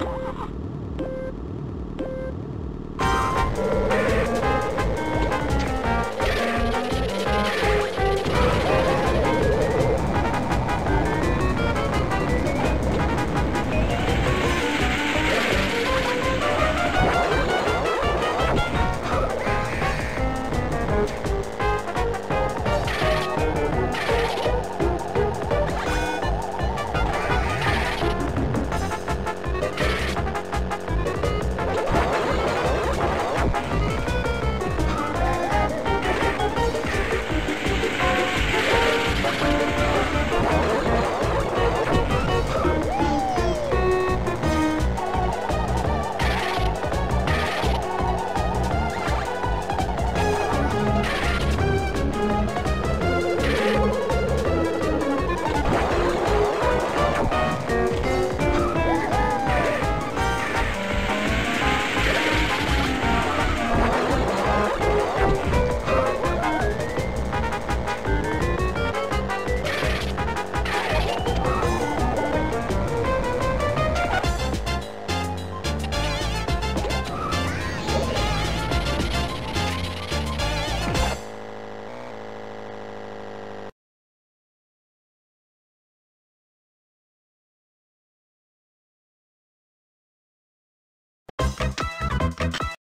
Ah!